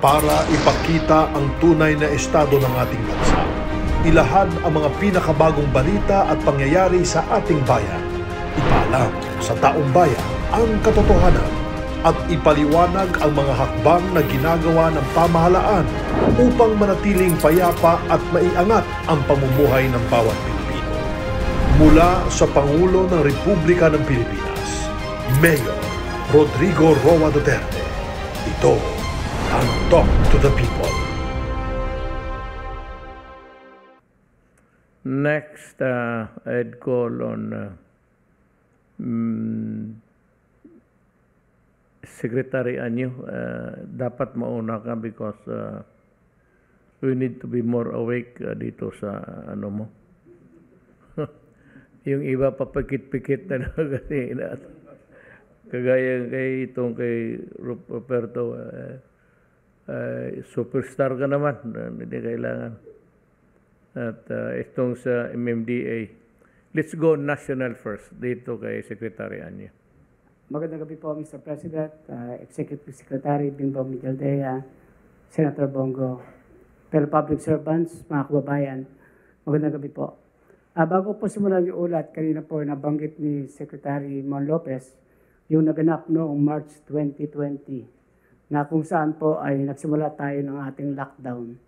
para ipakita ang tunay na estado ng ating bansa. Ilahad ang mga pinakabagong balita at pangyayari sa ating bayan. Ipaalam sa taong bayan ang katotohanan at ipaliwanag ang mga hakbang na ginagawa ng pamahalaan upang manatiling payapa at maiangat ang pamumuhay ng bawat Pilipino. Mula sa Pangulo ng Republika ng Pilipinas, Mayor Rodrigo Roa Duterte. Ito ang Talk to the People. Next, uh, I'd call on uh, mm, Secretary Anyo. Uh, dapat mauna ka because uh, we need to be more awake uh, dito sa ano mo. Yung iba papikit-pikit na kasi kagaya kay itong kay Roberto, uh, uh, superstar ka naman, uh, hindi kailangan. At uh, itong sa MMDA. Let's go national first dito kay Secretary Anya. Magandang gabi po, Mr. President, uh, Executive Secretary Bimbo Migueldea, Senator Bongo, fellow public servants, mga kababayan, magandang gabi po. Ah, bago po simulan yung ulat, kanina po nabanggit ni Secretary Mon Lopez yung naganap noong March 2020 na kung saan po ay nagsimula tayo ng ating lockdown.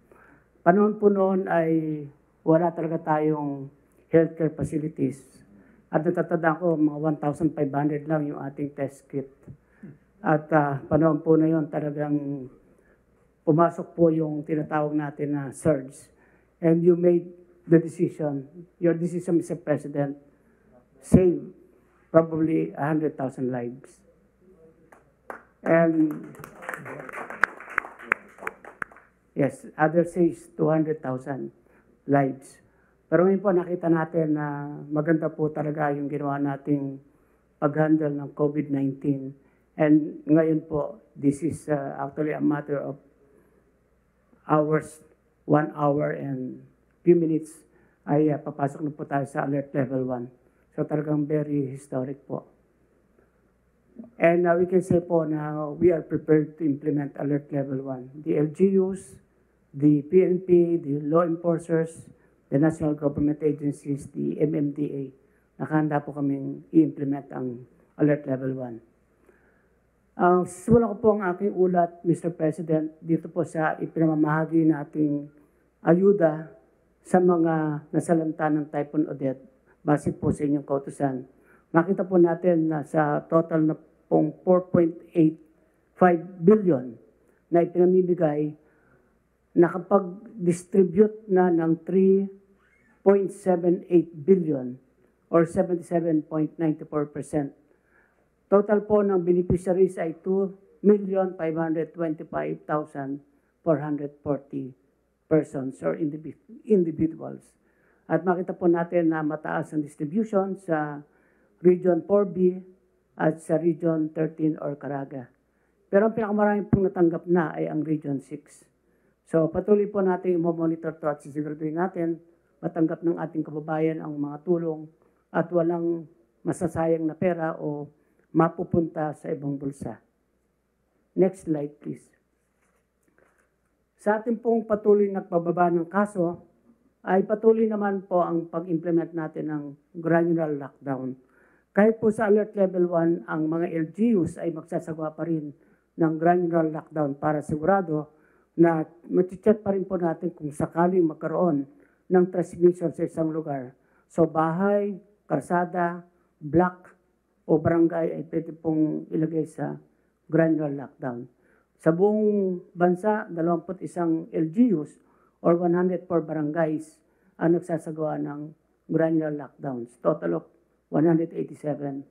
Panahon po noon ay wala talaga tayong healthcare facilities. At natatandaan ko, mga 1,500 lang yung ating test kit. At ah, panahon po na yon talagang pumasok po yung tinatawag natin na surge. And you made the decision, your decision, Mr. President, save probably 100,000 lives. And yes, others says 200,000 lives. Pero ngayon po nakita natin na maganda po talaga yung ginawa nating pag-handle ng COVID-19. And ngayon po, this is uh, actually a matter of hours, one hour and few minutes ay uh, papasok na po tayo sa alert level 1. So talagang very historic po. And uh, we can say po na we are prepared to implement alert level 1. The LGUs, the PNP, the law enforcers, the national government agencies, the MMDA, nakahanda po kaming i-implement ang alert level 1. Ang uh, simulan ko po ang aking ulat, Mr. President, dito po sa ipinamamahagi nating ayuda sa mga nasalanta ng Typhoon Odette base po sa inyong kautusan. Makita po natin na sa total na pong 4.85 billion na ipinamimigay, nakapag-distribute na ng 3.78 billion or 77.94%. Total po ng beneficiaries ay 2,525,440 persons or individ- individuals. At makita po natin na mataas ang distribution sa Region 4B at sa Region 13 or Caraga. Pero ang pinakamarami pong natanggap na ay ang Region 6. So patuloy po natin i-monitor to at sisiguraduhin natin matanggap ng ating kababayan ang mga tulong at walang masasayang na pera o mapupunta sa ibang bulsa. Next slide please. Sa ating pong patuloy nagbababa ng kaso, ay patuloy naman po ang pag-implement natin ng granular lockdown. Kahit po sa alert level 1, ang mga LGUs ay magsasagawa pa rin ng granular lockdown para sigurado na mati-check pa rin po natin kung sakaling magkaroon ng transmission sa isang lugar. So bahay, karsada, block, o barangay ay pwede pong ilagay sa granular lockdown. Sa buong bansa, 21 LGUs or 104 barangays ang nagsasagawa ng granular lockdowns. Total of 187.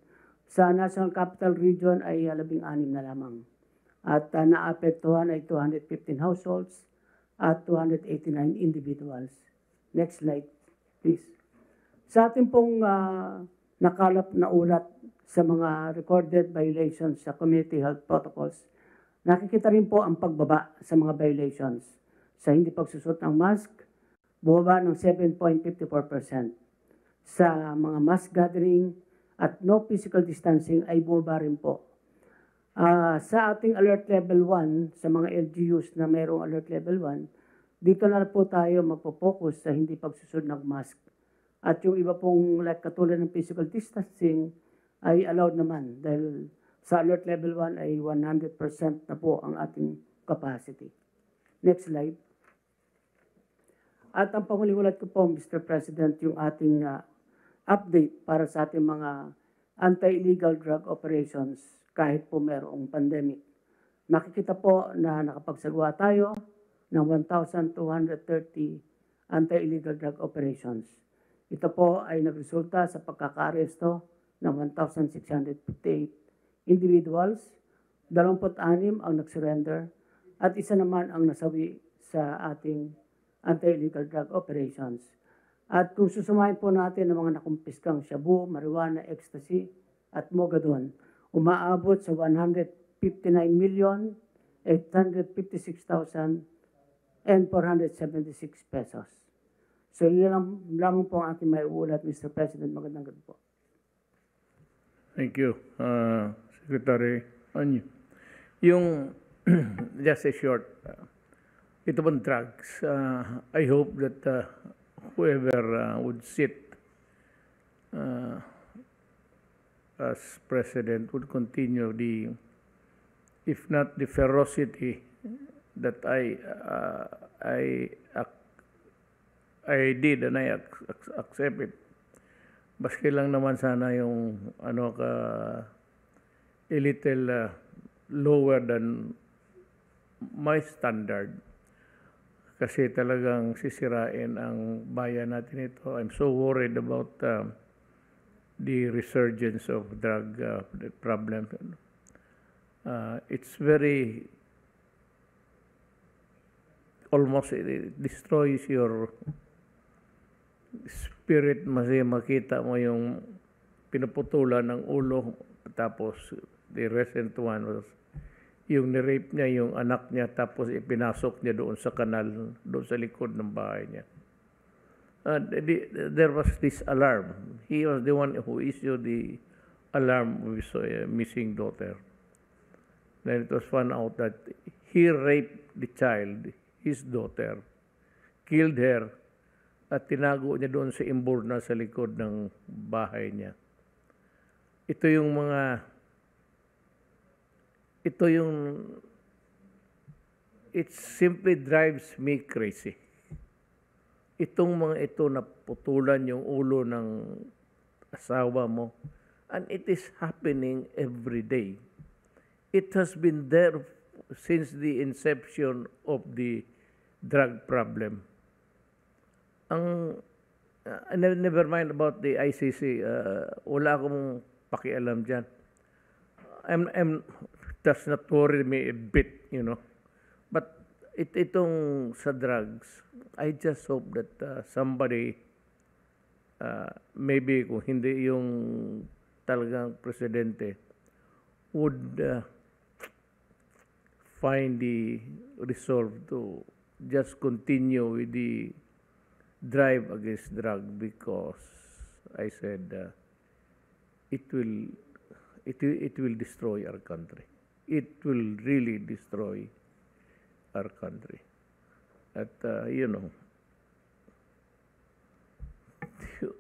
Sa National Capital Region ay 16 na lamang. At uh, naapektuhan ay 215 households at 289 individuals. Next slide, please. Sa ating pong uh, nakalap na ulat sa mga recorded violations sa community health protocols, nakikita rin po ang pagbaba sa mga violations. Sa hindi pagsusot ng mask, bumaba ng 7.54%. Sa mga mass gathering at no physical distancing ay bumaba rin po. Ah, sa ating alert level 1, sa mga LGUs na mayroong alert level 1, dito na po tayo magpo-focus sa hindi pagsusunod ng mask. At yung iba pong like katulad ng physical distancing ay allowed naman dahil sa alert level 1 ay 100% na po ang ating capacity. Next slide. At ang panguliwalat ko po, Mr. President, yung ating ah, update para sa ating mga anti-illegal drug operations kahit po mayroong pandemic. Makikita po na nakapagsagawa tayo ng 1,230 anti-illegal drug operations. Ito po ay nagresulta sa pagkakaaresto ng 1,658 individuals, 26 ang nag-surrender, at isa naman ang nasawi sa ating anti-illegal drug operations. At kung susumahin po natin ang mga nakumpiskang shabu, marijuana, ecstasy, at mogadon, umaabot sa 159 million 856,000 and 476 pesos. So yun lang, lamang po ang aking may ulat, Mr. President. Magandang gabi po. Thank you, uh, Secretary Anyo. Yung, just a short, uh, ito pong drugs, uh, I hope that uh, whoever uh, would sit uh, as president would continue the, if not the ferocity that I, uh, I, I did and I ac- ac- accept it. Baski lang naman sana yung ano ka a little uh, lower than my standard kasi talagang sisirain ang bayan natin ito. I'm so worried about uh, the resurgence of drug uh, problem. Uh, it's very almost it destroys your spirit kasi makita mo yung pinuputulan ng ulo tapos the recent one was yung nirape niya yung anak niya tapos ipinasok niya doon sa kanal doon sa likod ng bahay niya. Uh, the, there was this alarm. He was the one who issued the alarm with his uh, missing daughter. Then it was found out that he raped the child his daughter killed her at tinago niya doon sa imburna sa likod ng bahay niya. Ito yung mga ito yung it simply drives me crazy. Itong mga ito na putulan yung ulo ng asawa mo and it is happening every day. It has been there since the inception of the drug problem ang uh, never, mind about the ICC, uh, wala akong pakialam diyan. I'm I'm does not worry me a bit, you know. But it itong sa drugs, I just hope that uh, somebody uh, maybe kung hindi yung talagang presidente would uh, find the resolve to just continue with the drive against drug because I said uh, it will it it will destroy our country. It will really destroy our country. At uh, you know,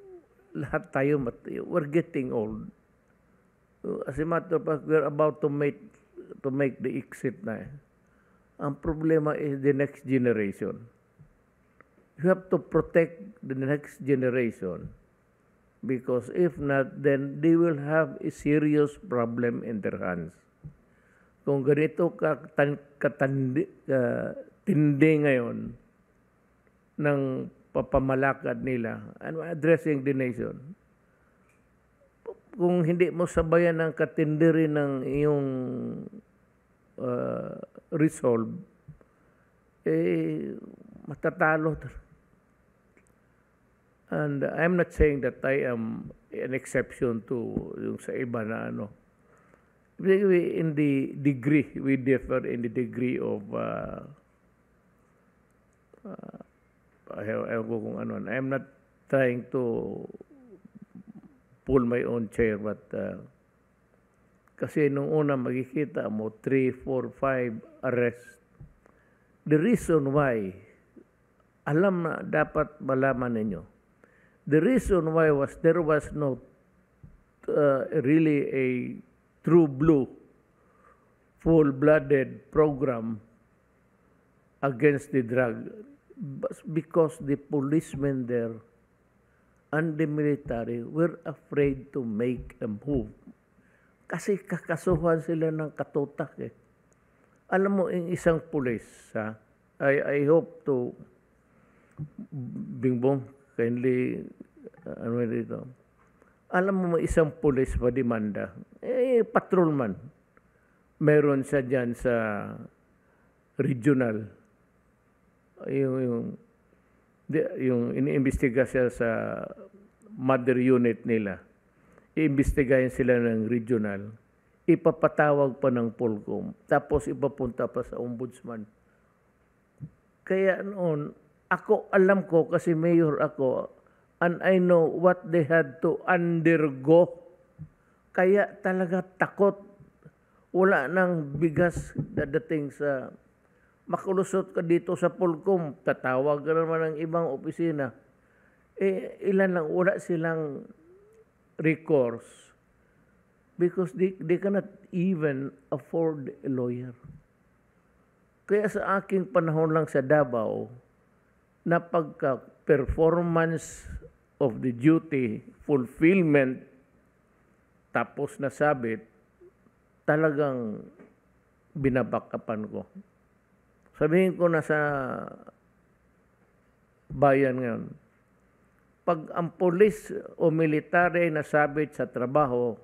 lahat tayo mat- we're getting old. As a matter of fact, we're about to make to make the exit na. eh. Ang problema is the next generation you have to protect the next generation because if not, then they will have a serious problem in their hands. Kung ganito katan, katandi, uh, tindi ngayon ng papamalakad nila and addressing the nation, kung hindi mo sabayan ng katindiri ng iyong uh, resolve, eh, matatalo And I'm not saying that I am an exception to yung sa iba na ano. In the degree, we differ in the degree of uh, uh, ayaw ko kung ano. I'm not trying to pull my own chair, but uh, Kasi nung una makikita mo, 3, 4, 5 arrest. The reason why, alam na dapat malaman ninyo, the reason why was there was no uh, really a true blue, full-blooded program against the drug because the policemen there and the military were afraid to make a move. Kasi kakasuhan sila ng katutak eh. Alam mo, yung isang pulis, ha? I, I hope to, Bingbong, kindly, ano dito, alam mo, isang pulis pa demanda, eh, patrolman. Meron siya dyan sa regional, yung, yung, yung iniimbestiga siya sa mother unit nila. Iimbestigahin sila ng regional. Ipapatawag pa ng Polcom. Tapos ipapunta pa sa ombudsman. Kaya noon, ako alam ko kasi mayor ako and I know what they had to undergo. Kaya talaga takot. Wala nang bigas dadating sa makalusot ka dito sa Polcom, tatawag ka naman ng ibang opisina. Eh, ilan lang, wala silang recourse because they, they cannot even afford a lawyer. Kaya sa aking panahon lang sa Davao, na pagka-performance of the duty, fulfillment, tapos nasabit, talagang binabakapan ko. Sabihin ko na sa bayan ngayon, pag ang polis o military nasabit sa trabaho,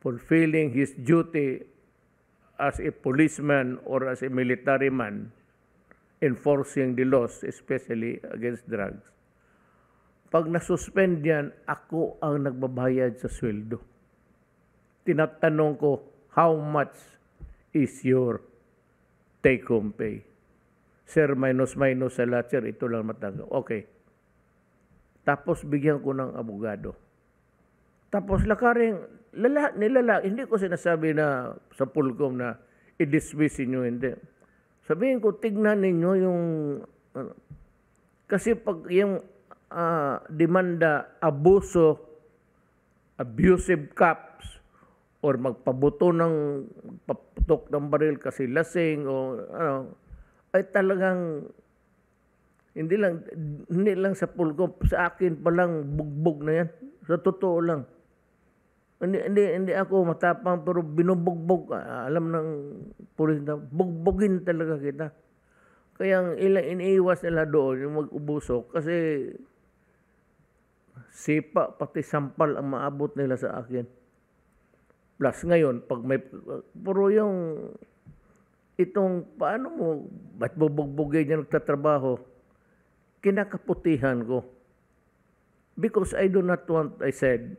fulfilling his duty as a policeman or as a military man, enforcing the laws, especially against drugs. Pag nasuspend yan, ako ang nagbabayad sa sweldo. Tinatanong ko, how much is your take-home pay? Sir, minus-minus sa lahat, sir, ito lang matanggap. Okay. Tapos bigyan ko ng abogado. Tapos lakaring, lala, nilala, hindi ko sinasabi na sa pulkom na i-dismiss nyo, hindi. Sabihin ko, tignan ninyo yung, ano, kasi pag yung ah, demanda, abuso, abusive caps, or magpabuto ng paputok ng baril kasi lasing o ano, ay talagang hindi lang hindi lang sa pulko sa akin pa lang bugbog na yan. Sa totoo lang. Hindi hindi hindi ako matapang pero binubugbog ah, alam ng pulis na bugbogin talaga kita. Kaya ang ilang iniiwas nila doon yung mag-ubuso kasi sipa pati sampal ang maabot nila sa akin plus ngayon pag may puro yung itong paano mo ba't bubugbogin niya nagtatrabaho kinakaputihan ko. Because I do not want, I said,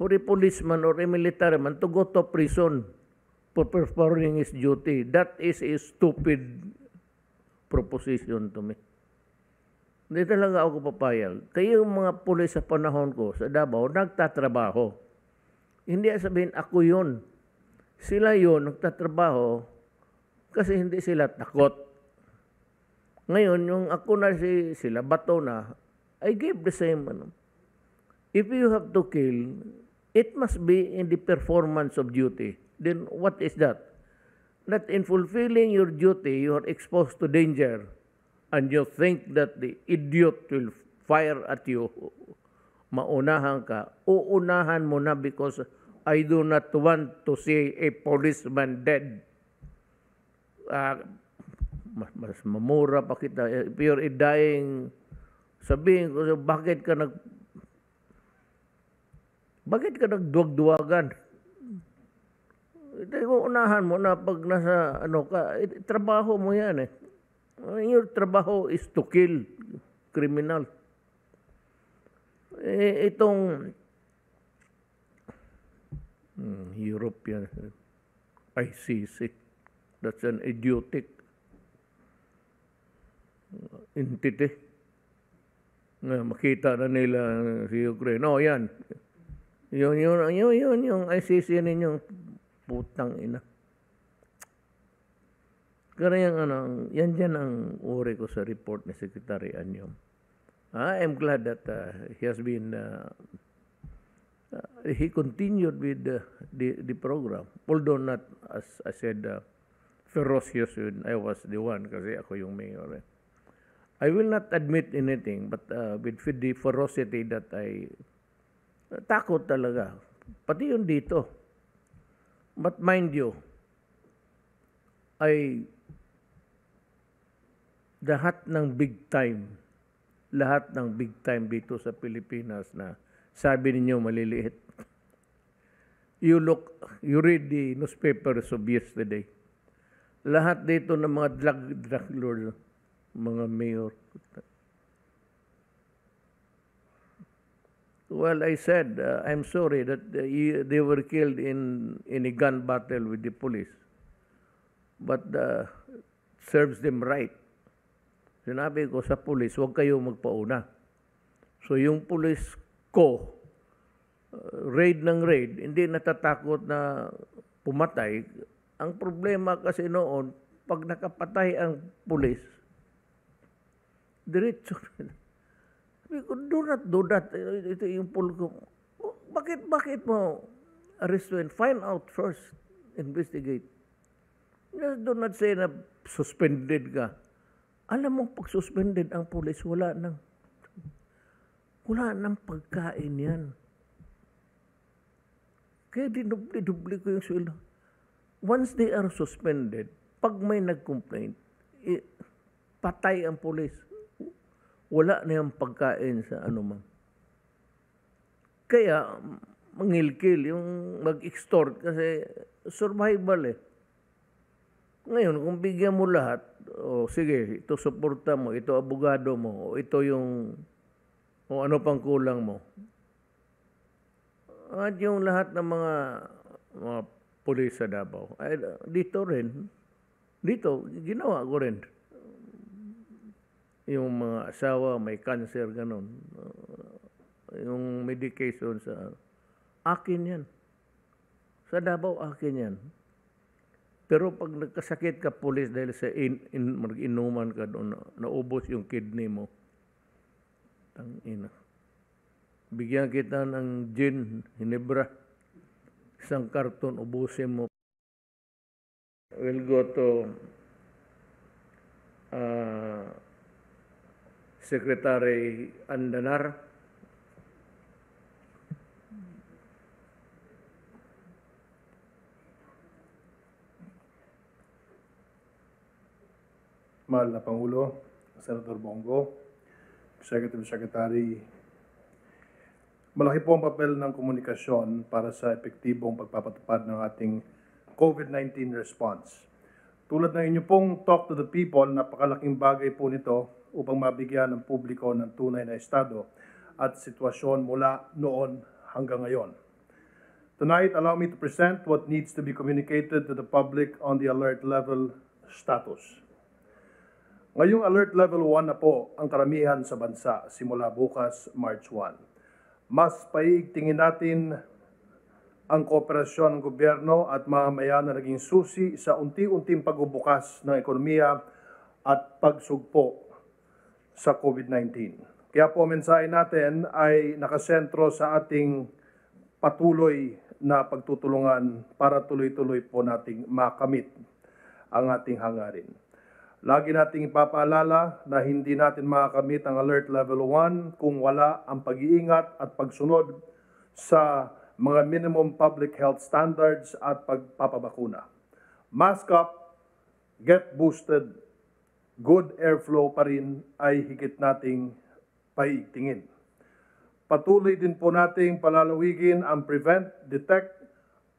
for a policeman or a military man to go to prison for performing his duty. That is a stupid proposition to me. Hindi talaga ako papayag. Kaya yung mga pulis sa panahon ko sa Davao, nagtatrabaho. Hindi sabihin ako yun. Sila yun, nagtatrabaho kasi hindi sila takot. Ngayon, yung ako na si sila, bato na, I gave the same. Ano. If you have to kill, it must be in the performance of duty. Then what is that? That in fulfilling your duty, you are exposed to danger and you think that the idiot will fire at you, maunahan ka, uunahan mo na because I do not want to see a policeman dead. Ah, mas, mas mamura pa kita. If you're a dying, sabihin ko, bakit ka nag, bakit ka nagduwag-duwagan? Ito yung unahan mo na pag nasa, ano ka, it, trabaho mo yan eh. Your trabaho is to kill criminal. Eh, itong hmm, European ICC, that's an idiotic entity na makita na nila si Ukraine. Oh, yan. Yun, yun, yun, yun, yung ICC ninyong putang ina. Kaya yung ano, yan dyan ang uri ko sa report ni Secretary Anyom. I am glad that uh, he has been, uh, uh, he continued with the, the, the program. Although not, as I said, uh, ferocious when I was the one kasi ako yung mayor. Eh. I will not admit anything, but uh, with the ferocity that I, takot talaga. Pati yung dito. But mind you, ay lahat ng big time, lahat ng big time dito sa Pilipinas na sabi ninyo maliliit. You look, you read the newspapers of yesterday. Lahat dito ng mga drug, drug lord, mga mayor. Well, I said, uh, I'm sorry that uh, they were killed in, in a gun battle with the police. But uh, serves them right. Sinabi ko sa police, huwag kayo magpauna. So yung police ko, uh, raid ng raid, hindi natatakot na pumatay. Ang problema kasi noon, pag nakapatay ang police, diretso Sabi ko, do not do that. Ito yung pool ko. Bakit, bakit mo arrestuin? Find out first. Investigate. Just do not say na suspended ka. Alam mo, pag suspended ang pulis, wala nang, wala nang pagkain yan. Kaya dinubli-dubli ko yung sweldo. Once they are suspended, pag may nag-complain, eh, patay ang pulis wala na yung pagkain sa anumang. Kaya, mangilkil, yung mag-extort kasi survival eh. Ngayon, kung bigyan mo lahat, o oh, sige, ito suporta mo, ito abogado mo, o ito yung, o ano pang kulang mo. At yung lahat ng mga, mga pulis sa Davao, ay, dito rin, dito, ginawa ko rin. Yung mga asawa may cancer ganun. Yung medication sa akin yan. Sa Davao akin yan pero pag nagkasakit ka pulis dahil sa in, in, mag-inuman ka doon naubos yung kidney mo. Tang ina bigyan kita ng gin hinebra. Isang karton ubusin mo. We'll go to uh, Secretary Andanar. Mahal na Pangulo, Senator Bongo, Executive Secretary, malaki po ang papel ng komunikasyon para sa epektibong pagpapatupad ng ating COVID-19 response. Tulad ng inyo pong Talk to the People, napakalaking bagay po nito upang mabigyan ng publiko ng tunay na estado at sitwasyon mula noon hanggang ngayon. Tonight, allow me to present what needs to be communicated to the public on the alert level status. Ngayong alert level 1 na po ang karamihan sa bansa simula bukas March 1. Mas paiigtingin natin ang kooperasyon ng gobyerno at mamamayan na naging susi sa unti-unting pagbubukas ng ekonomiya at pagsugpo sa COVID-19. Kaya po mensahe natin ay nakasentro sa ating patuloy na pagtutulungan para tuloy-tuloy po nating makamit ang ating hangarin. Lagi nating ipapaalala na hindi natin makakamit ang Alert Level 1 kung wala ang pag-iingat at pagsunod sa mga minimum public health standards at pagpapabakuna. Mask up, get boosted, good airflow pa rin ay higit nating paitingin. Patuloy din po nating palalawigin ang prevent, detect,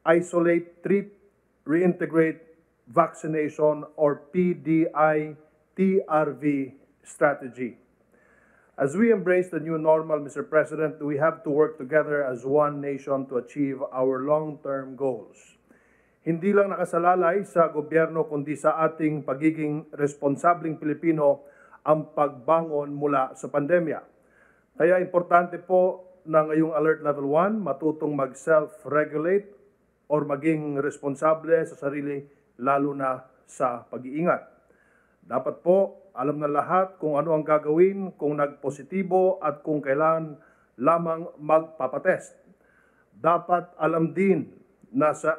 isolate, treat, reintegrate vaccination or PDI TRV strategy. As we embrace the new normal, Mr. President, we have to work together as one nation to achieve our long-term goals hindi lang nakasalalay sa gobyerno kundi sa ating pagiging responsabling Pilipino ang pagbangon mula sa pandemya. Kaya importante po na ngayong alert level 1 matutong mag-self-regulate or maging responsable sa sarili lalo na sa pag-iingat. Dapat po alam na lahat kung ano ang gagawin kung nagpositibo at kung kailan lamang magpapatest. Dapat alam din na sa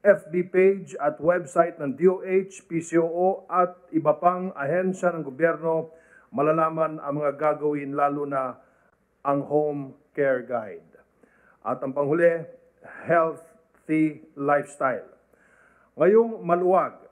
FB page at website ng DOH, PCOO at iba pang ahensya ng gobyerno malalaman ang mga gagawin lalo na ang home care guide. At ang panghuli, healthy lifestyle. Ngayong maluwag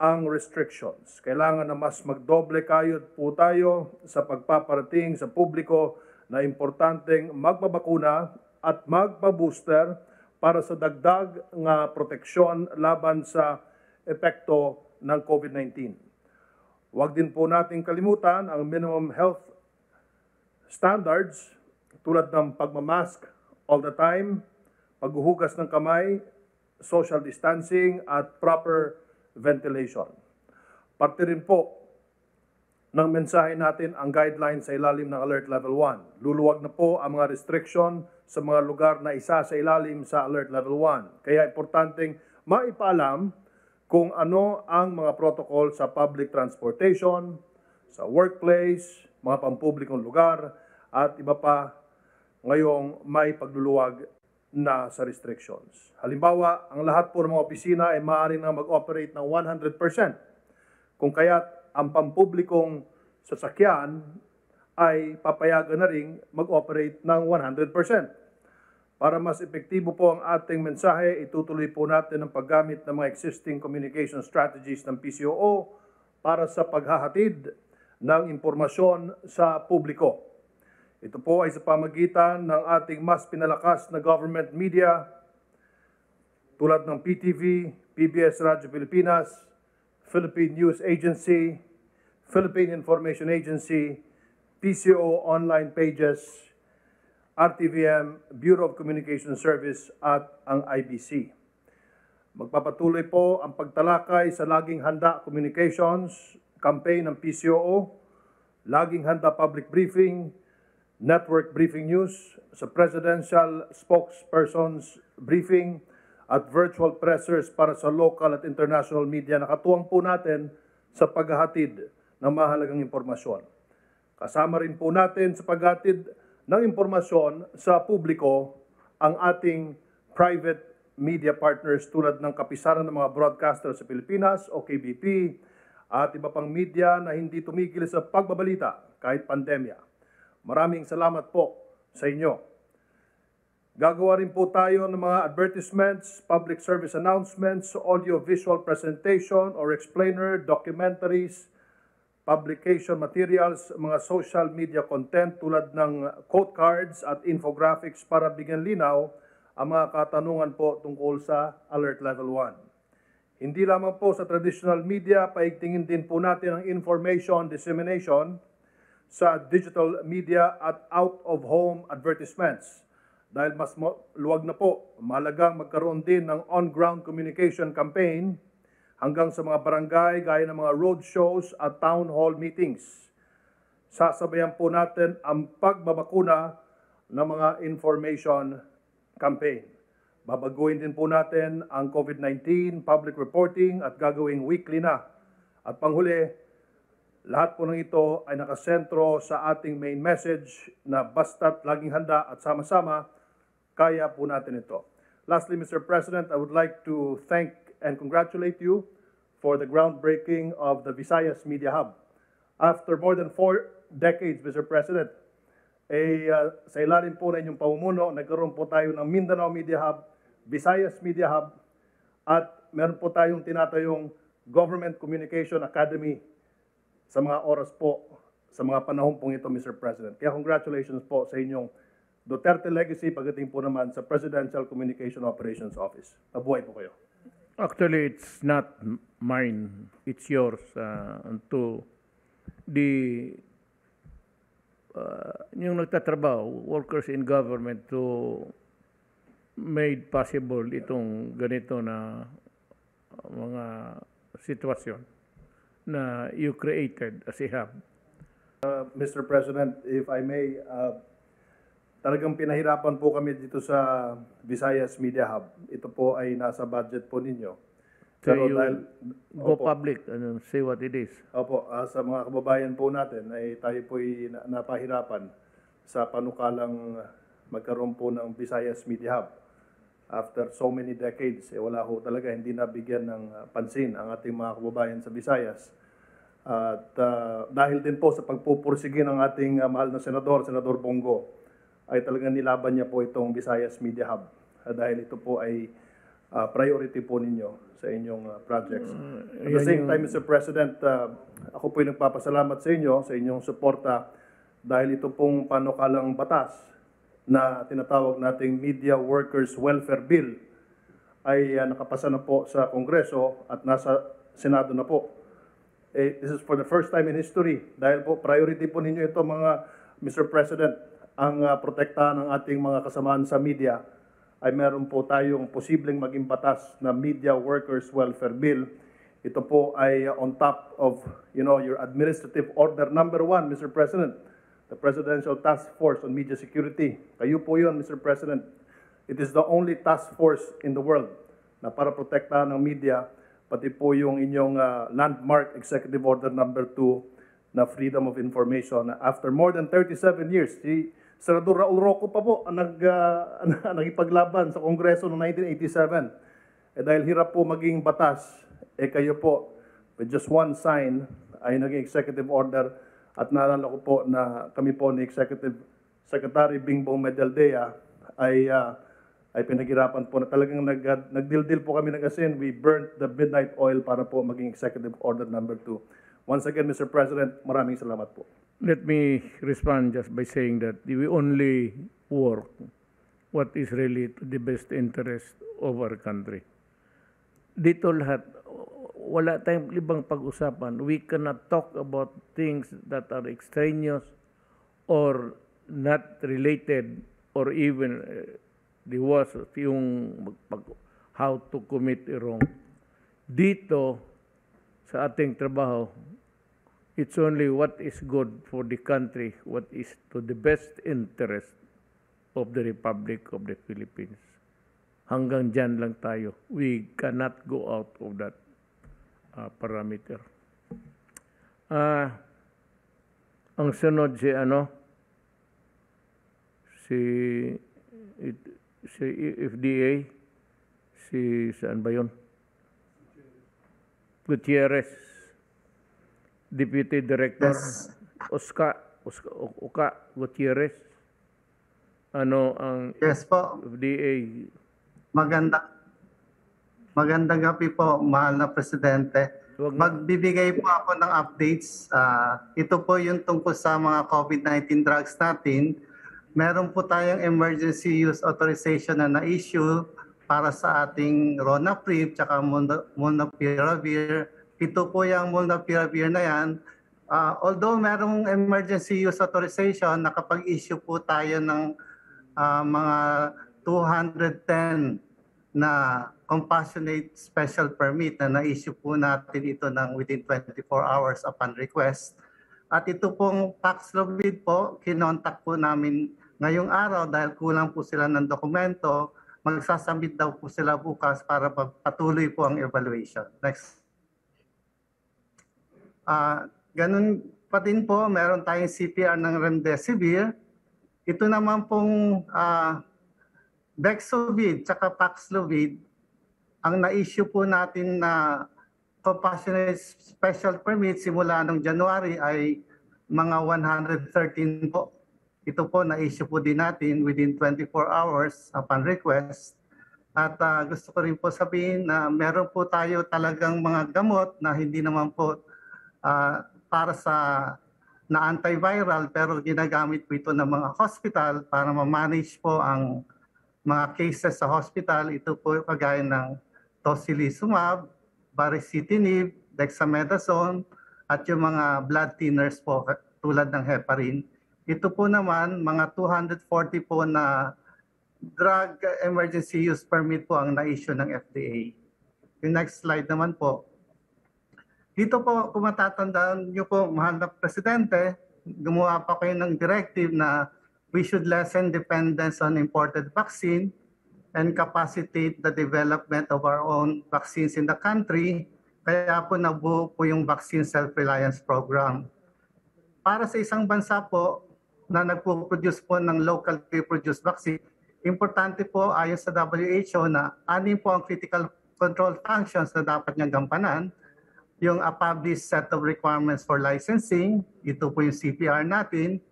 ang restrictions. Kailangan na mas magdoble kayod po tayo sa pagpaparating sa publiko na importanteng magpabakuna at magpa-booster para sa dagdag nga proteksyon laban sa epekto ng COVID-19. Huwag din po nating kalimutan ang minimum health standards tulad ng pagmamask all the time, paghuhugas ng kamay, social distancing at proper ventilation. Parte rin po ng mensahe natin ang guidelines sa ilalim ng Alert Level 1. Luluwag na po ang mga restriction sa mga lugar na isa sa ilalim sa Alert Level 1. Kaya importanteng maipaalam kung ano ang mga protocol sa public transportation, sa workplace, mga pampublikong lugar, at iba pa ngayong may pagluluwag na sa restrictions. Halimbawa, ang lahat po ng mga opisina ay maaari na mag-operate ng 100%. Kung kaya't ang pampublikong sasakyan ay papayagan na ring mag-operate ng 100%. Para mas epektibo po ang ating mensahe, itutuloy po natin ang paggamit ng mga existing communication strategies ng PCOO para sa paghahatid ng impormasyon sa publiko. Ito po ay sa pamagitan ng ating mas pinalakas na government media tulad ng PTV, PBS Radyo Pilipinas, Philippine News Agency, Philippine Information Agency, PCO online pages, RTVM, Bureau of Communication Service at ang IBC. Magpapatuloy po ang pagtalakay sa Laging Handa Communications campaign ng PCOO, Laging Handa Public Briefing, Network Briefing News, sa Presidential Spokespersons Briefing, at virtual pressers para sa local at international media. Nakatuwang po natin sa paghahatid ng mahalagang impormasyon. Kasama rin po natin sa paghatid ng impormasyon sa publiko ang ating private media partners tulad ng Kapisanan ng mga Broadcaster sa Pilipinas o KBP at iba pang media na hindi tumigil sa pagbabalita kahit pandemya. Maraming salamat po sa inyo. Gagawa rin po tayo ng mga advertisements, public service announcements, audio-visual presentation or explainer, documentaries, publication materials, mga social media content tulad ng quote cards at infographics para bigyan linaw ang mga katanungan po tungkol sa Alert Level 1. Hindi lamang po sa traditional media, paigtingin din po natin ang information dissemination sa digital media at out-of-home advertisements. Dahil mas luwag na po, malagang magkaroon din ng on-ground communication campaign hanggang sa mga barangay gaya ng mga road shows at town hall meetings. Sasabayan po natin ang pagbabakuna ng mga information campaign. Babaguhin din po natin ang COVID-19 public reporting at gagawing weekly na. At panghuli, lahat po ng ito ay nakasentro sa ating main message na basta't laging handa at sama-sama, kaya po natin ito. Lastly, Mr. President, I would like to thank and congratulate you for the groundbreaking of the Visayas Media Hub. After more than four decades, Mr. President, eh, uh, sa ilalim po na inyong pamumuno, nagkaroon po tayo ng Mindanao Media Hub, Visayas Media Hub, at meron po tayong tinatayong Government Communication Academy sa mga oras po, sa mga panahon pong ito, Mr. President. Kaya congratulations po sa inyong Duterte legacy pagdating po naman sa Presidential Communication Operations Office. Mabuhay po kayo. Actually, it's not mine. It's yours. Uh, to the uh, yung nagtatrabaho, workers in government to made possible itong ganito na mga sitwasyon na you created as a hub. Uh, Mr. President, if I may, uh, talagang pinahirapan po kami dito sa Visayas Media Hub. Ito po ay nasa budget po ninyo. So Pero you dahil, go Opo. public, ano, say what it is. Opo, ah, sa mga kababayan po natin ay tayo po ay na- napahirapan sa panukalang magkaroon po ng Visayas Media Hub. After so many decades, eh, wala ho talaga, hindi nabigyan ng ah, pansin ang ating mga kababayan sa Visayas. At ah, dahil din po sa pagpupursige ng ating ah, mahal na senador, Senador Bongo, ay talagang nilaban niya po itong Visayas Media Hub. Ah, dahil ito po ay ah, priority po ninyo sa inyong ah, projects. At the same time, Mr. President, uh, ako po nagpapasalamat sa inyo, sa inyong suporta dahil ito pong panukalang batas na tinatawag nating Media Workers Welfare Bill ay uh, nakapasa na po sa Kongreso at nasa Senado na po. Eh, this is for the first time in history dahil po priority po ninyo ito mga Mr. President ang uh, protektahan ng ating mga kasamaan sa media ay meron po tayong posibleng maging batas na Media Workers Welfare Bill. Ito po ay uh, on top of, you know, your administrative order number one, Mr. President, the Presidential Task Force on Media Security. Kayo po yun, Mr. President. It is the only task force in the world na para protektahan ng media, pati po yung inyong uh, landmark Executive Order number 2 na freedom of information. After more than 37 years, si Senador Raul Roco pa po ang nag, uh, nagipaglaban sa Kongreso noong 1987. Eh dahil hirap po maging batas, eh kayo po, with just one sign, ay naging executive order at naalala ko po na kami po ni Executive Secretary Bingbong Medaldea ay uh, ay pinaghirapan po na talagang nag, nagdildil po kami ng asin. We burnt the midnight oil para po maging executive order number 2. Once again, Mr. President, maraming salamat po. Let me respond just by saying that we only work what is really to the best interest of our country. Dito lahat, wala tayong ibang pag-usapan. We cannot talk about things that are extraneous or not related or even uh, the was yung magpag- how to commit a wrong. Dito, sa ating trabaho, It's only what is good for the country, what is to the best interest of the Republic of the Philippines. Hanggang dyan lang tayo. We cannot go out of that uh, parameter. Ah, ang sunod si ano, si, it, si FDA, si saan ba yun? Gutierrez. Deputy Director Oscar, Oscar Oka Gutierrez. Ano ang Yes po, FDA? maganda. Magandang gabi po, mahal na presidente. Magbibigay po ako ng updates. Ah, ito po yung tungkol sa mga COVID-19 drugs natin. Meron po tayong emergency use authorization na na-issue para sa ating Ronaprib Molnu- Molnupiravir. Ito po yung Molnupiravir na yan. Ah, although merong emergency use authorization, nakapag-issue po tayo ng ah, mga 210 na compassionate special permit na na-issue po natin ito ng within 24 hours upon request. At ito pong Paxlovid po, kinontak po namin ngayong araw dahil kulang po sila ng dokumento. Magsasubmit daw po sila bukas para patuloy po ang evaluation. Next. Ah, ganun pa din po, meron tayong CPR ng Remdesivir. Ito naman pong ah, Bexovid tsaka Paxlovid, ang na-issue po natin na compassionate special permit simula nung January ay mga 113 po. Ito po na-issue po din natin within 24 hours upon request. At ah, gusto ko rin po sabihin na meron po tayo talagang mga gamot na hindi naman po ah, para sa na antiviral pero ginagamit po ito ng mga hospital para ma-manage po ang mga cases sa hospital. Ito po kagaya ng tocilizumab, baricitinib, dexamethasone, at yung mga blood thinners po tulad ng heparin. Ito po naman, mga 240 po na drug emergency use permit po ang na-issue ng FDA. Yung next slide naman po. Dito po, kung matatandaan niyo po, mahal na Presidente, gumawa pa kayo ng directive na we should lessen dependence on imported vaccine and capacitate the development of our own vaccines in the country. Kaya po nabuo po yung Vaccine Self-Reliance Program. Para sa isang bansa po na nagpo-produce po ng locally produced vaccine, importante po ayon sa WHO na anim po ang critical control functions na dapat niyang gampanan. Yung a published set of requirements for licensing, ito po yung CPR natin,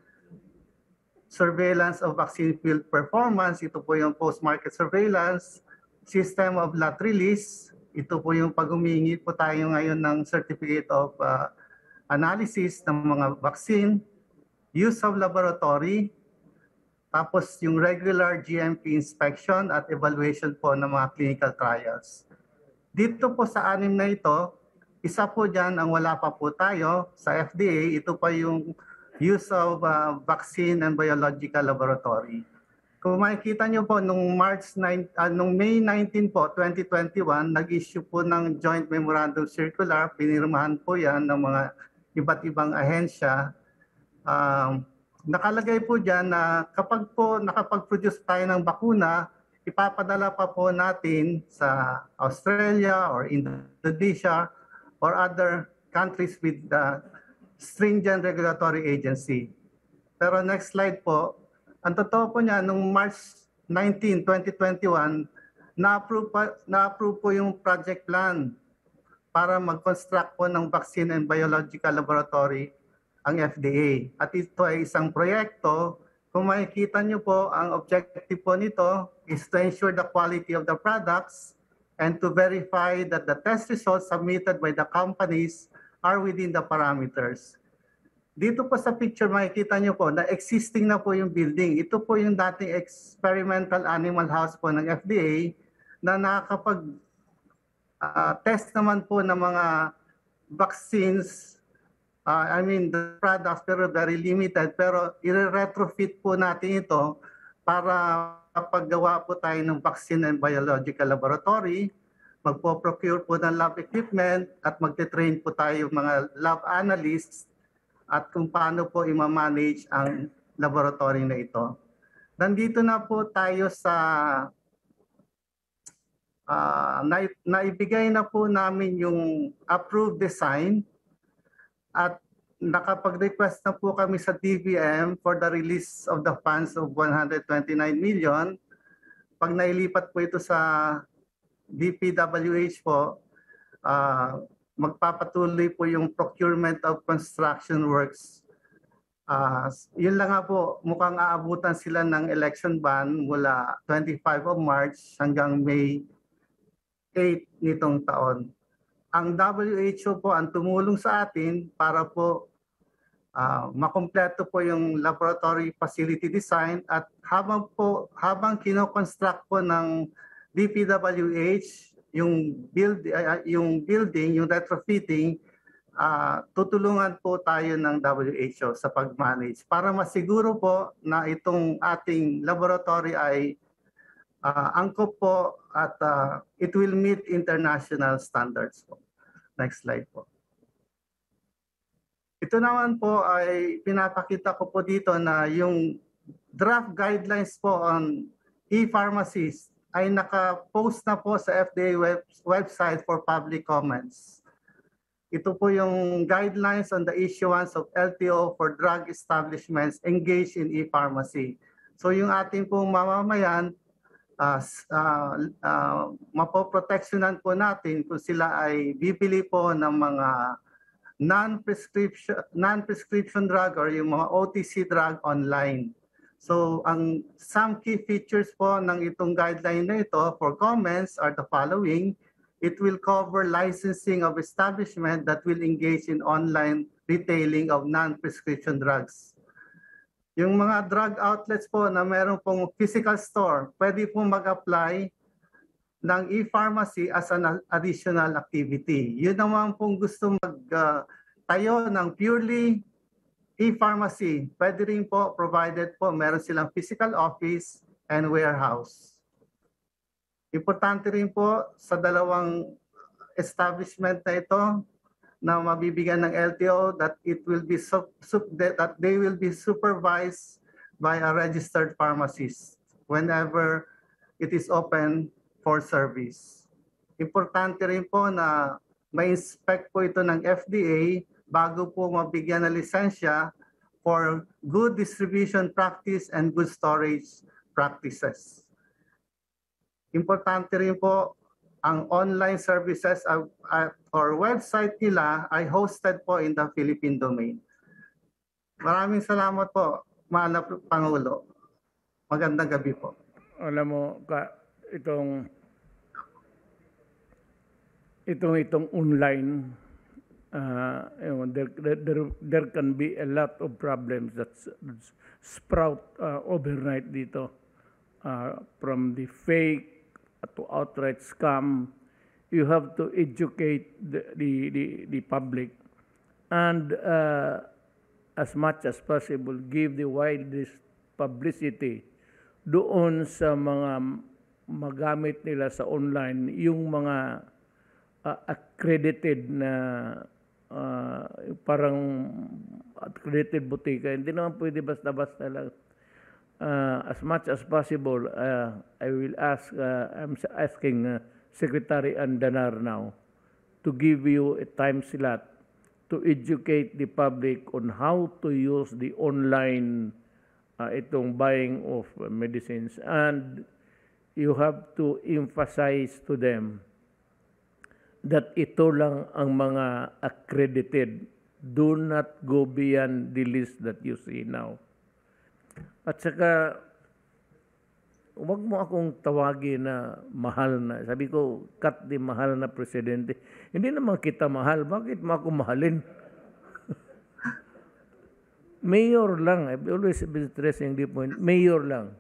surveillance of vaccine field performance, ito po yung post-market surveillance, system of lot release, ito po yung pag humingi po tayo ngayon ng certificate of uh, analysis ng mga vaccine, use of laboratory, tapos yung regular GMP inspection at evaluation po ng mga clinical trials. Dito po sa anim na ito, isa po dyan ang wala pa po tayo sa FDA, ito pa yung use of uh, vaccine and biological laboratory. Kung makikita nyo po, nung March 9, uh, nung May 19 po, 2021, nag-issue po ng Joint Memorandum Circular. Pinirmahan po yan ng mga iba't ibang ahensya. Um, nakalagay po dyan na kapag po nakapag-produce tayo ng bakuna, ipapadala pa po natin sa Australia or Indonesia or other countries with the stringent regulatory agency. Pero next slide po, ang totoo po niya, nung March 19, 2021, na-approve, pa, na-approve po yung project plan para mag-construct po ng vaccine and biological laboratory ang FDA. At ito ay isang proyekto. Kung makikita niyo po, ang objective po nito is to ensure the quality of the products and to verify that the test results submitted by the companies are within the parameters. Dito po sa picture makikita niyo po na existing na po yung building. Ito po yung dating experimental animal house po ng FDA na nakakapag uh, test naman po ng mga vaccines uh, I mean the products pero very limited pero i-retrofit po natin ito para paggawa po tayo ng vaccine and biological laboratory magpo-procure po ng lab equipment at magte-train po tayo mga lab analysts at kung paano po i-manage ang laboratory na ito. Nandito na po tayo sa uh, na, naibigay na po namin yung approved design at nakapag-request na po kami sa DBM for the release of the funds of 129 million. Pag nailipat po ito sa DPWH po, uh, magpapatuloy po yung procurement of construction works. Uh, yun lang nga po, mukhang aabutan sila ng election ban mula 25 of March hanggang May 8 nitong taon. Ang WHO po ang tumulong sa atin para po uh, makompleto po yung laboratory facility design at habang po habang kino-construct po ng DPWH yung build uh, yung building, yung retrofitting uh, tutulungan po tayo ng WHO sa pag-manage para masiguro po na itong ating laboratory ay uh, angkop po at uh, it will meet international standards po. Next slide po. Ito naman po ay pinapakita ko po dito na yung draft guidelines po on e-pharmacies ay naka-post na po sa FDA web, website for public comments. Ito po yung guidelines on the issuance of LTO for drug establishments engaged in e-pharmacy. So yung ating pong mamamayan, uh, uh, uh, mapoproteksyonan po natin kung sila ay bibili po ng mga non-prescription non-prescription drug or yung mga OTC drug online. So ang some key features po ng itong guideline na ito for comments are the following. It will cover licensing of establishment that will engage in online retailing of non-prescription drugs. Yung mga drug outlets po na meron pong physical store, pwede po mag-apply ng e-pharmacy as an additional activity. Yun naman pong gusto mag-tayo uh, ng purely E-pharmacy, pwede rin po provided po meron silang physical office and warehouse. Importante rin po sa dalawang establishment na ito na mabibigyan ng LTO that it will be that they will be supervised by a registered pharmacist whenever it is open for service. Importante rin po na may inspect po ito ng FDA bago po mabigyan ng lisensya for good distribution practice and good storage practices. Importante rin po ang online services uh, or website nila ay hosted po in the Philippine domain. Maraming salamat po, Mahal na Pangulo. Magandang gabi po. alam mo ka itong itong itong online uh, there, there, there can be a lot of problems that sprout uh, overnight dito uh, from the fake to outright scam. You have to educate the the, the, the public and uh, as much as possible give the widest publicity doon sa mga magamit nila sa online yung mga uh, accredited na uh, parang accredited butika hindi naman pwede basta-basta lang. Uh, as much as possible uh, I will ask uh, I'm asking uh, Secretary Andanar now to give you a time slot to educate the public on how to use the online uh, itong buying of medicines. And you have to emphasize to them that ito lang ang mga accredited do not go beyond the list that you see now at saka Huwag mo akong tawagin na mahal na. Sabi ko, cut di mahal na presidente. Hindi naman kita mahal. Bakit mo ako mahalin? Mayor lang. I've always been stressing the point. Mayor lang.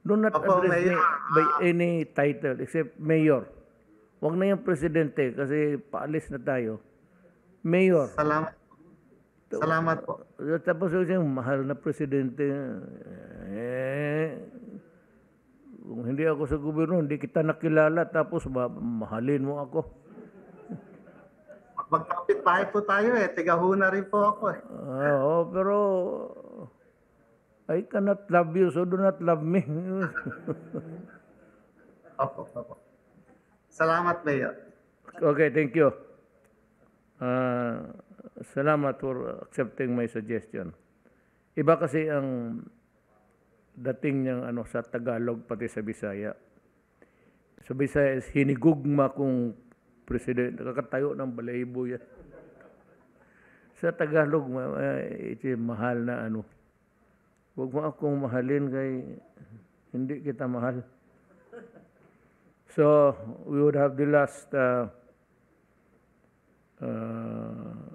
Do not Opo, address me Mayor. by any title except mayor. Huwag na yung presidente kasi paalis na tayo. Mayor. Salamat. Salamat po. Tapos yung mahal na presidente. Eh, kung hindi ako sa gobyerno, hindi kita nakilala, tapos ma- mahalin mo ako. Magkapit bahay po tayo eh. Tigahuna rin po ako eh. Ah, Oo, pero I cannot love you, so do not love me. Opo, opo. Salamat, Mayor. okay, thank you. Ah, salamat for accepting my suggestion. Iba kasi ang dating niyang ano sa Tagalog pati sa Bisaya. Sa Bisaya is hinigugma kung presidente, kakatayo ng balaybo yan. Sa Tagalog, eh, ito mahal na ano. Huwag mo akong mahalin kay hindi kita mahal. So, we would have the last uh, uh,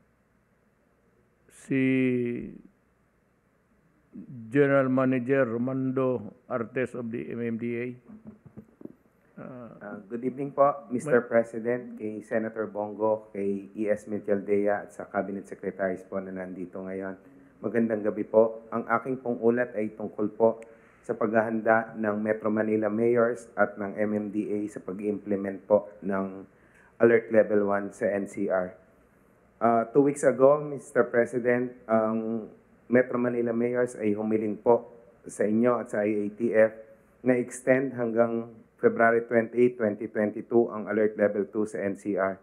si General Manager Romando Artes of the MMDA. Uh, Good evening po, Mr. President, kay Senator Bongo, kay E.S. Metialdea at sa Cabinet Secretaries po na nandito ngayon. Magandang gabi po. Ang aking pong ulat ay tungkol po sa paghahanda ng Metro Manila Mayors at ng MMDA sa pag-implement po ng Alert Level 1 sa NCR. Uh, two weeks ago, Mr. President, ang Metro Manila Mayors ay humiling po sa inyo at sa IATF na extend hanggang February 28, 2022 ang Alert Level 2 sa NCR.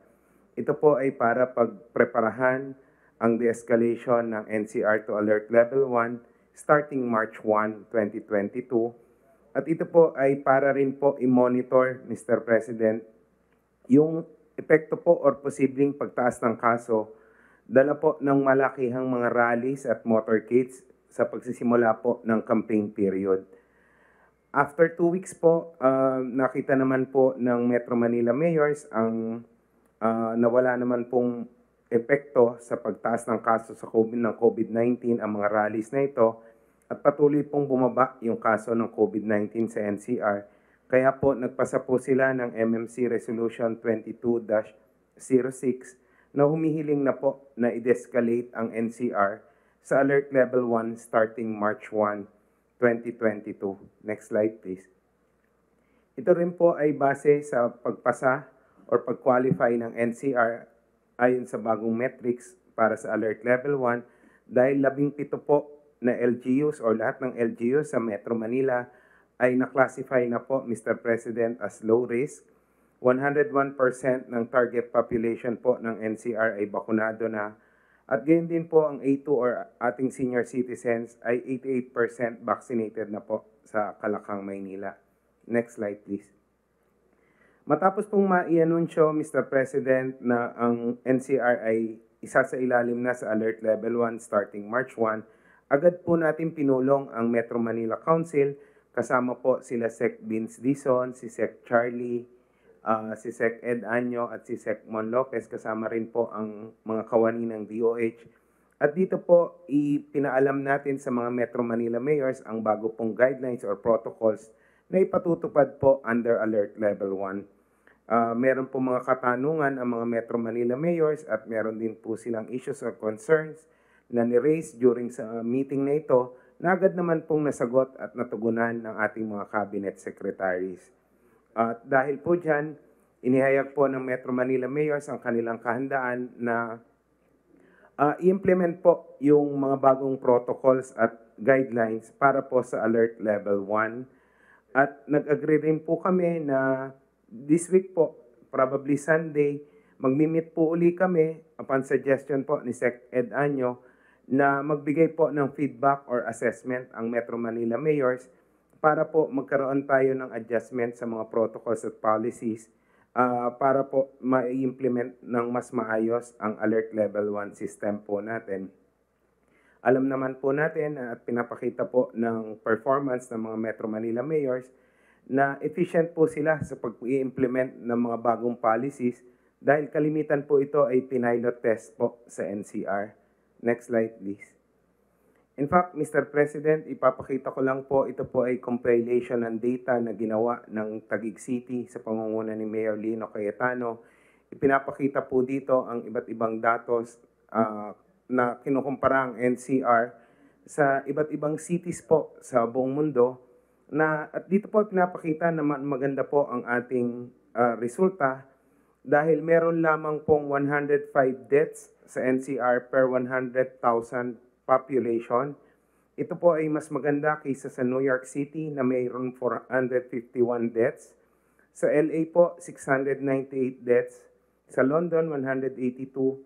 Ito po ay para pagpreparahan ang de-escalation ng NCR to Alert Level 1 starting March 1, 2022. At ito po ay para rin po i-monitor, Mr. President, yung epekto po or posibleng pagtaas ng kaso dala po ng malakihang mga rallies at motorcades sa pagsisimula po ng campaign period. After two weeks po, uh, nakita naman po ng Metro Manila Mayors ang uh, nawala naman pong epekto sa pagtaas ng kaso sa COVID ng COVID-19 ang mga rallies na ito at patuloy pong bumaba yung kaso ng COVID-19 sa NCR. Kaya po nagpasa po sila ng MMC Resolution 22-06 na humihiling na po na i-escalate ang NCR sa Alert Level 1 starting March 1, 2022. Next slide please. Ito rin po ay base sa pagpasa or pag-qualify ng NCR ayon sa bagong metrics para sa Alert Level 1 dahil labing pito po na LGUs or lahat ng LGUs sa Metro Manila ay na-classify na po, Mr. President, as low risk. 101% ng target population po ng NCR ay bakunado na. At gayon din po ang A2 or ating senior citizens ay 88% vaccinated na po sa Kalakang, Maynila. Next slide please. Matapos pong maianunsyo, Mr. President, na ang NCR ay isa sa ilalim na sa Alert Level 1 starting March 1, agad po natin pinulong ang Metro Manila Council kasama po sila Sec Vince Dizon, si Sec Charlie, ah, si Sec Ed Anyo at si Sec Mon Lopez kasama rin po ang mga kawani ng DOH. At dito po ipinaalam natin sa mga Metro Manila mayors ang bago pong guidelines or protocols na ipatutupad po under Alert Level 1. Ah, meron po mga katanungan ang mga Metro Manila mayors at meron din po silang issues or concerns na ni-raise during sa meeting na ito na agad naman pong nasagot at natugunan ng ating mga cabinet secretaries. At dahil po dyan, inihayag po ng Metro Manila mayors ang kanilang kahandaan na ah, i-implement po yung mga bagong protocols at guidelines para po sa Alert Level 1. At nag-agree rin po kami na this week po, probably Sunday, magmi-meet po uli kami upon suggestion po ni Sec Ed Anyo na magbigay po ng feedback or assessment ang Metro Manila mayors para po magkaroon tayo ng adjustment sa mga protocols at policies ah, para po ma-implement ng mas maayos ang Alert Level 1 system po natin. Alam naman po natin at pinapakita po ng performance ng mga Metro Manila mayors na efficient po sila sa pag-implement ng mga bagong policies dahil kalimitan po ito ay pinilot test po sa NCR. Next slide please. In fact, Mr. President, ipapakita ko lang po, ito po ay compilation ng data na ginawa ng Taguig City sa pangunguna ni Mayor Lino Cayetano. Ipinapakita po dito ang iba't ibang datos ah, na kinukumpara ang NCR sa iba't ibang cities po sa buong mundo na at dito po pinapakita na ma- maganda po ang ating ah, resulta dahil meron lamang pong 105 deaths sa NCR per 100,000 population. Ito po ay mas maganda kaysa sa New York City na mayroon 451 deaths. Sa LA po, 698 deaths. Sa London, 182.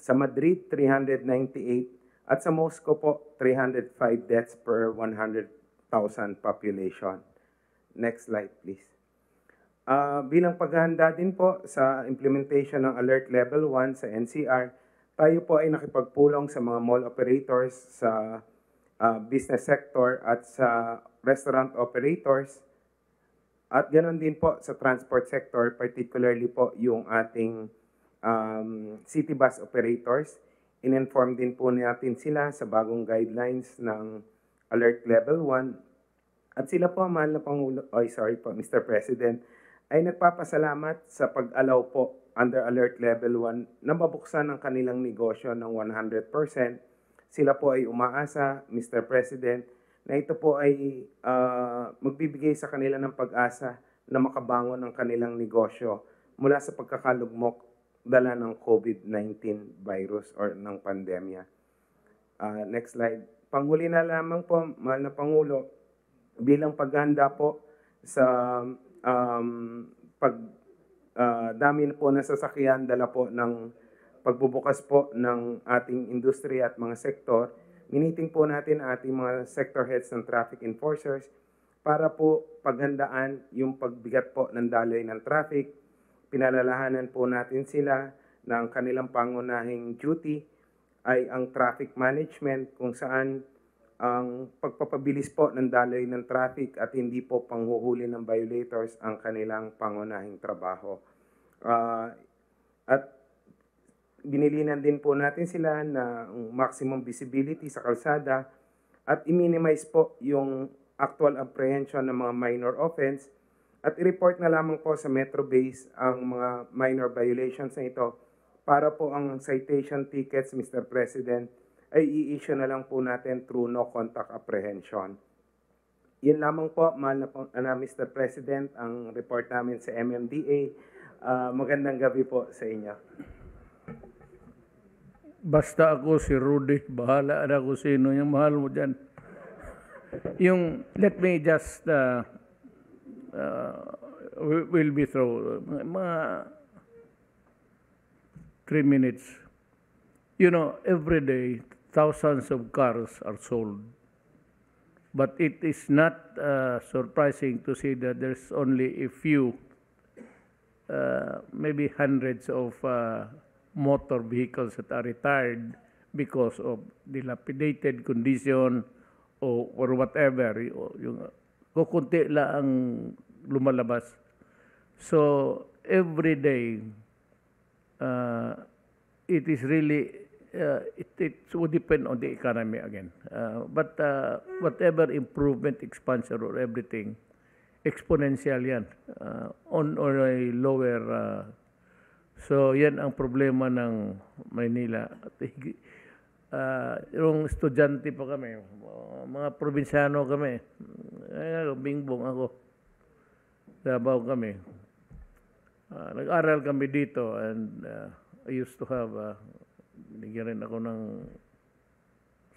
Sa Madrid, 398. At sa Moscow po, 305 deaths per 100,000 population. Next slide, please. Ah, bilang paghahanda din po sa implementation ng Alert Level 1 sa NCR, tayo po ay nakipagpulong sa mga mall operators, sa ah, business sector at sa restaurant operators at ganoon din po sa transport sector, particularly po yung ating um, city bus operators. In-inform din po natin sila sa bagong guidelines ng Alert Level 1. At sila po, mahal na Pangulo, oy sorry po, Mr. President, ay nagpapasalamat sa pag-allow po under Alert Level 1 na mabuksan ang kanilang negosyo ng 100%. Sila po ay umaasa, Mr. President, na ito po ay ah, magbibigay sa kanila ng pag-asa na makabangon ang kanilang negosyo mula sa pagkakalugmok dala ng COVID-19 virus or ng pandemya. Ah, next slide. Panghuli na lamang po, mahal na Pangulo, bilang paghahanda po sa um, pag ah, dami po ng sasakyan, dala po ng pagbubukas po ng ating industriya at mga sektor, miniting po natin ating mga sector heads ng traffic enforcers para po paghandaan yung pagbigat po ng daloy ng traffic. Pinalalahanan po natin sila ang kanilang pangunahing duty ay ang traffic management kung saan ang pagpapabilis po ng daloy ng traffic at hindi po panghuhuli ng violators ang kanilang pangunahing trabaho. Ah, at binilinan din po natin sila na maximum visibility sa kalsada at i-minimize po yung actual apprehension ng mga minor offense at i-report na lamang po sa Metro Base ang mga minor violations na ito para po ang citation tickets, Mr. President, ay i-issue na lang po natin through no contact apprehension. Yun lamang po, mahal na, po, na Mr. President, ang report namin sa MMDA. Ah, magandang gabi po sa inyo. Basta ako si Rudy, bahala na ako sino yung mahal mo dyan. Yung, let me just, uh, uh, we- will be through, mga three minutes. You know, every day, thousands of cars are sold. But it is not uh, surprising to see that there's only a few, uh, maybe hundreds of uh, motor vehicles that are retired because of dilapidated condition or, or whatever. Yung, kukunti lang ang lumalabas. So, every day, uh, it is really uh, it, it would depend on the economy again. Uh, but uh, whatever improvement, expansion, or everything, exponential yan uh, on or a lower. Uh, so yan ang problema ng Maynila. At uh, yung estudyante pa kami, mga probinsyano kami, eh, bingbong ako. Davao kami. Ah, nag-aral kami dito and uh, I used to have, uh, binigyan rin ako ng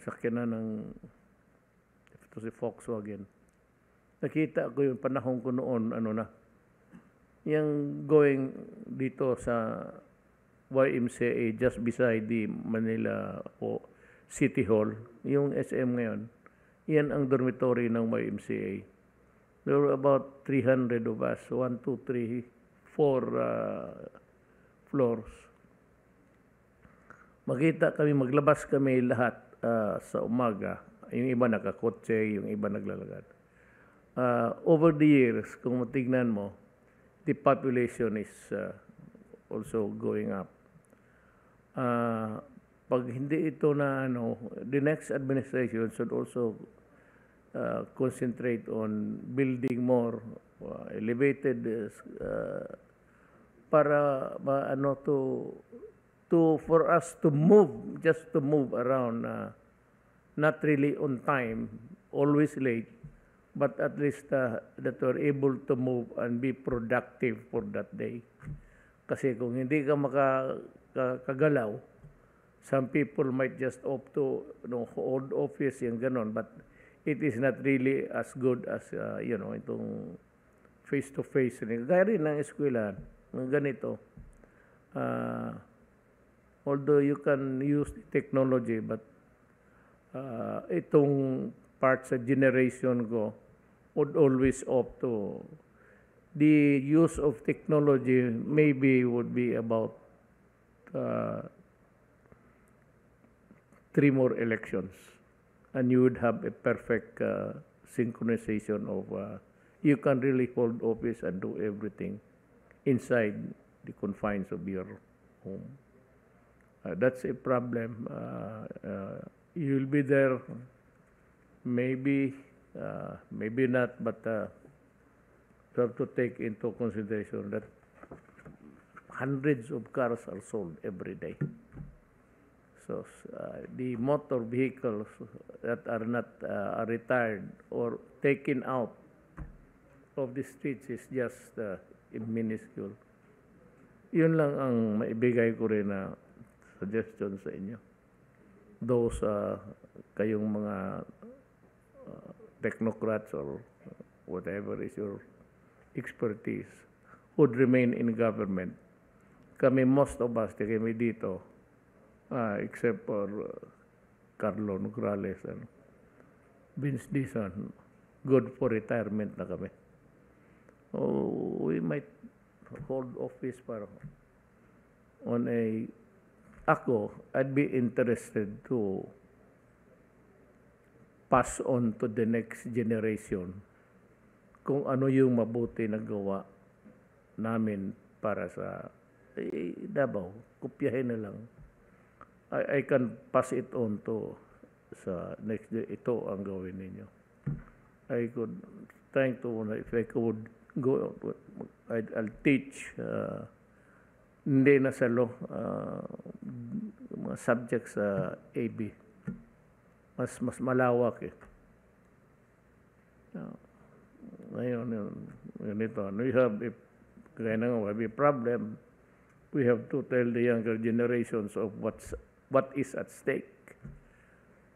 sakyanan ng, ito si Volkswagen. Nakita ko yung panahon ko noon, ano na, yung going dito sa YMCA just beside the Manila o City Hall, yung SM ngayon, yan ang dormitory ng YMCA. There were about 300 of us, 1, 2, 3, 4 uh, floors. Makita kami, maglabas kami lahat uh, sa umaga. Yung iba nakakotse, yung iba naglalagad. Uh, over the years, kung matignan mo, the population is uh, also going up. Uh, pag hindi ito na ano, the next administration should also uh, concentrate on building more uh, elevated uh, para ma, ano to to for us to move just to move around uh, not really on time always late but at least uh, that we're able to move and be productive for that day. Kasi kung hindi ka makakagalaw some people might just opt to you know, hold office yung ganon but it is not really as good as uh, you know itong face to face gaya rin ng eskwelahan ganito. Uh, although you can use technology but uh, itong part sa generation ko would always opt to the use of technology maybe would be about uh, three more elections. And you would have a perfect uh, synchronization of uh, you can really hold office and do everything inside the confines of your home. Uh, that's a problem. Uh, uh, you'll be there, maybe, uh, maybe not, but uh, you have to take into consideration that hundreds of cars are sold every day. So uh, the motor vehicles that are not are retired or taken out of the streets is just minuscule. Yun lang ang maibigay ko rin na suggestion sa inyo. Those uh, kayong mga uh, technocrats or whatever is your expertise would remain in government. Kami, most of us, kami dito, uh, except for uh, Carlo Nograles and Vince Dizon, good for retirement na kami. Oh, we might hold office para on a ako, I'd be interested to pass on to the next generation kung ano yung mabuti na gawa namin para sa eh, Davao. Kopyahin na lang. I, I can pass it on to sa next day. Ito ang gawin ninyo. I could trying to if I could go I'll teach uh, hindi na sa law uh, mga subjects sa AB mas mas malawak eh uh, ngayon yun, ganito we have a kaya na nga, have a problem we have to tell the younger generations of what's what is at stake.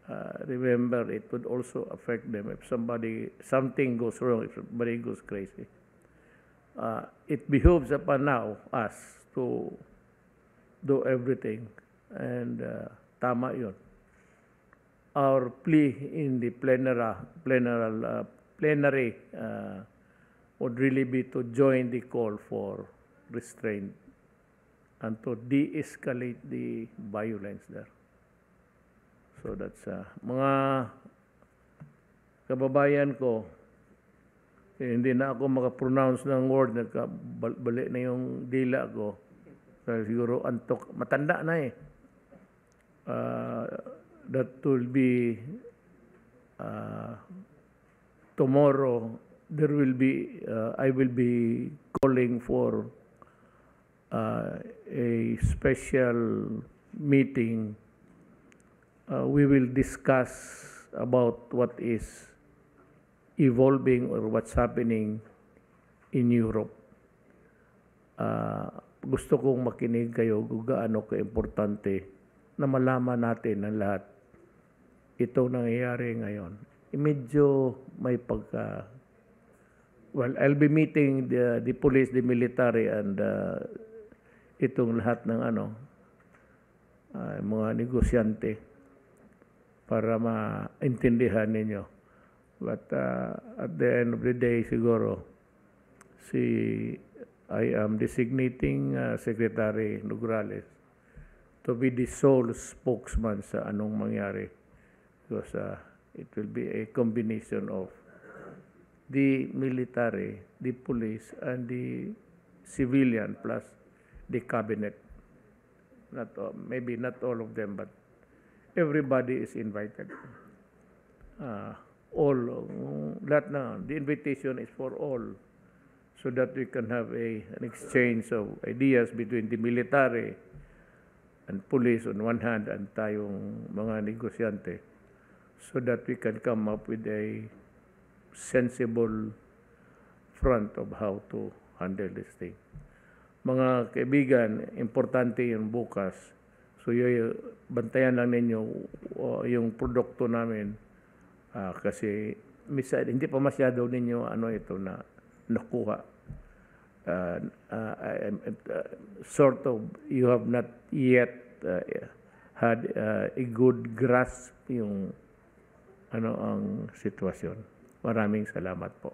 Uh, remember, it would also affect them if somebody something goes wrong, if somebody goes crazy. Uh, it behooves upon now us to do everything, and uh, tama yun. Our plea in the plenary, plenary, uh, plenary uh, would really be to join the call for restraint and to de-escalate the violence there. So that's uh, mga kababayan ko, eh, hindi na ako makapronounce ng word, nagkabali na yung dila ko. Kaya siguro antok, matanda na eh. Uh, that will be uh, tomorrow there will be uh, I will be calling for uh, a special meeting uh, we will discuss about what is evolving or what's happening in Europe. Uh, gusto kong makinig kayo kung gaano ka-importante na malaman natin ang lahat ito nangyayari ngayon. E medyo may pagka... Well, I'll be meeting the, the police, the military, and uh, itong lahat ng ano, uh, mga negosyante para maintindihan ninyo. But uh, at the end of the day, siguro, si I am designating uh, Secretary Nograles to be the sole spokesman sa anong mangyari. Because uh, it will be a combination of the military, the police, and the civilian plus the cabinet. Not all, maybe not all of them, but everybody is invited. Uh, all, uh, lahat na, the invitation is for all so that we can have a, an exchange of ideas between the military and police on one hand and tayong mga negosyante so that we can come up with a sensible front of how to handle this thing. Mga kaibigan, importante yung bukas. So yung bantayan lang ninyo uh, yung produkto namin uh, kasi misa, hindi pa masyado ninyo ano ito na nakuha. Uh, uh, uh, sort of you have not yet uh, had uh, a good grasp yung ano ang sitwasyon. Maraming salamat po.